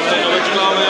Ja, meteen,